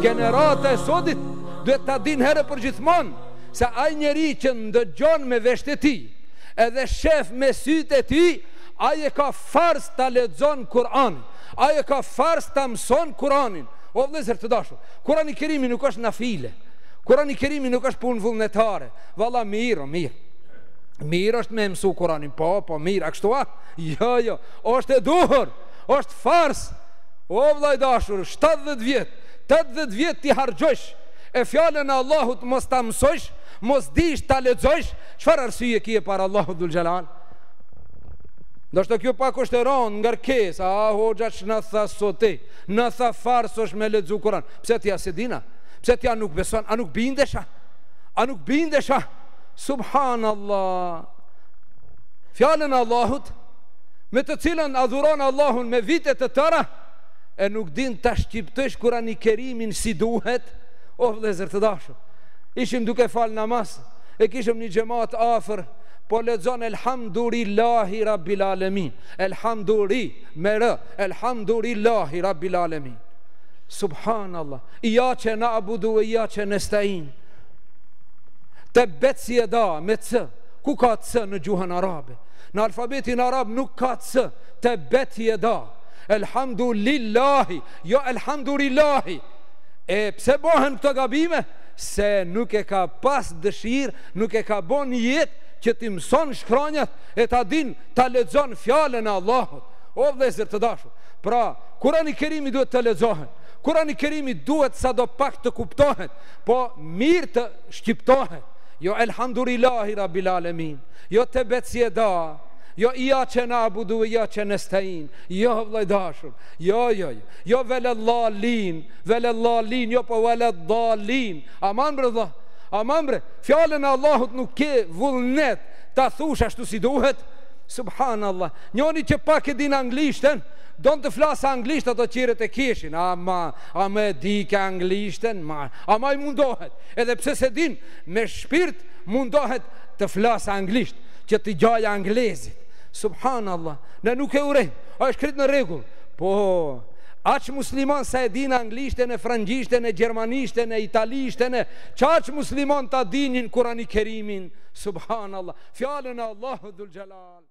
Gjenerata e sodit duhet ta dinë herë për gjithmon se ai njeri që ndëgjon me veshët e tij edhe shef me sytë e tij ai e ka farz ta lexon Kur'anin ai e ka farz ta mëson Kur'anin o vëllezër të dashur Kur'ani Kerimi nuk është nafile Kur'ani Kerimi nuk është punë vullnetare Valla mirë, mirë. Mirë është me mësu Kur'anin, po, po, mirë, a kështu a? Jo, jo, është e duhur, është farz. O, vla i dashur, 70 vjet, 80 vjet t'i harxhojsh, e fjalën e Allahut mos ta mësojsh, mos dish ta lexojsh, çfarë arsye kie para Allahut dhul xhelal? Ndoshta kjo pak është e ronë, ngarkesë, a, hoxha ç'na tha sot, na tha farz është me lexu Kur'an, pse ti a s'e din a, pse ti a nuk beson, a nuk bindesh a? A nuk bindesh a? Subhanallah. Fjalën e Allahut me të cilën adhuron Allahun me vite të tëra e nuk din ta shqiptosh Kur'ani Kerimin si duhet, o oh, vëllezër të dashur. Ishim duke fal namaz, e kishëm një xhemat afër, po lexon elhamdurillahi rabbil alamin. Elhamduri me r, elhamdurillahi rabbil alamin. Subhanallah, ijaqe nabudu e ijaqe nestain. Tebetsjeda, me cë, ku ka cë në gjuhën arabe? Në alfabetin arab nuk ka cë, tebet jeda. Elhamdu lillahi, jo elhamdu lillahi. E pse bohen këto gabime? Se nuk e ka pas dëshirë, nuk e ka bo nijet, që t'i mëson shkronjat e ta din ta lexon fjalën e Allahut. O vëllezër të dashur, Pra, Kur'ani Kerimi duhet të lexohet. Kur'ani Kerimi duhet sado pak të kuptohet, po mirë të shqiptohet. Jo elhamdurillahi rabbil alemin, jo tebecjeda, jo ijaqe nabudu e ijaqe nestain, jo vlla i dashur, jo, jo, jo, jo vele llallin, vele llallin, jo po vele dallin, aman bre vlla, aman bre, fjalën e Allahut nuk ke vullnet, ta thush ashtu si duhet, Subhanallah. Njoni që pak e din anglishten, don të flasë anglisht ato qiret e keshin. Ama, ama e dike anglishten? Ma, ama ai mundohet. Edhe pse s'e din, me shpirt mundohet të flasë anglisht, që t'i ngjajë anglezit. Subhanallah. Ne nuk e urrejmë, është krit në rregull. Po, aq musliman sa e din anglishten e frangishten e gjermanishten e italishten e Qaq musliman ta dinin Kur'ani Kerimin subhanallah fjalën e Allahut dhul xhelal.